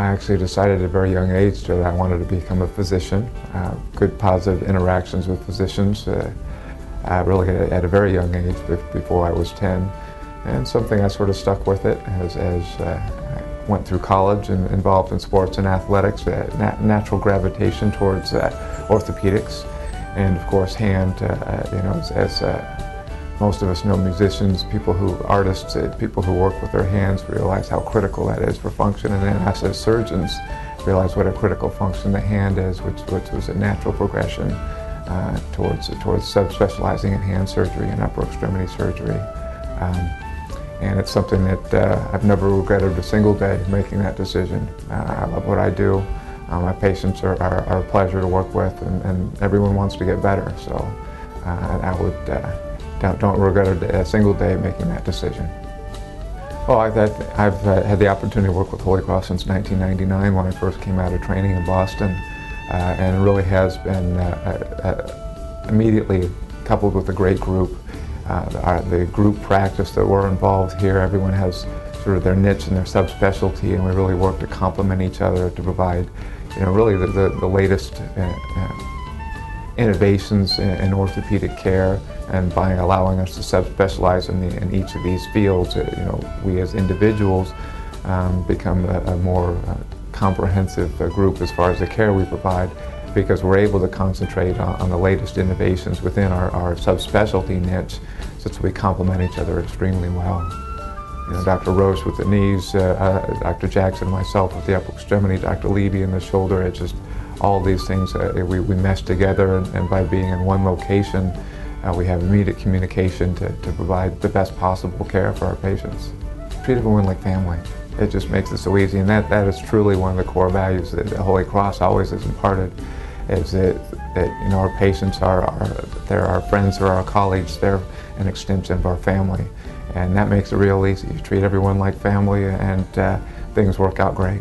I actually decided at a very young age that I wanted to become a physician. Uh, good positive interactions with physicians, uh, uh, really at, a very young age, before I was 10. And something I sort of stuck with it as, as uh, I went through college and involved in sports and athletics, uh, nat natural gravitation towards uh, orthopedics. And of course, hand, you know, as, as most of us know musicians, people who, artists, uh, people who work with their hands realize how critical that is for function. And then us as surgeons realize what a critical function the hand is, which, which was a natural progression uh, towards, towards subspecializing in hand surgery and upper extremity surgery. Um, and it's something that uh, I've never regretted a single day making that decision. Uh, I love what I do. Uh, my patients are, are, are, a pleasure to work with, and, and, everyone wants to get better. So uh, I would don't, don't regret a, a, single day making that decision. Well, I've, had, I've uh, had the opportunity to work with Holy Cross since 1999 when I first came out of training in Boston, uh, and it really has been uh, uh immediately coupled with a great group. Uh, the group practice that we're involved here, everyone has sort of their niche and their subspecialty, and we really work to complement each other to provide, you know, really the, the, the latest uh, innovations in, in, orthopedic care and by allowing us to subspecialize in, the, in each of these fields, uh, you know, we as individuals um, become a, a more uh, comprehensive uh, group as far as the care we provide because we're able to concentrate on, on the latest innovations within our, our subspecialty niche so we complement each other extremely well. You know, Dr. Roche with the knees, uh, uh, Dr. Jackson myself with the upper extremity, Dr. Levy in the shoulder, it's just all these things uh, we, we mesh together and, and, by being in one location uh, we have immediate communication to, to provide the best possible care for our patients. Treat everyone like family. It just makes it so easy and that, that is truly one of the core values that the Holy Cross always has imparted is that, that you know our patients are, are they're our friends or our colleagues, they're an extension of our family and that makes it real easy. You treat everyone like family and uh, things work out great.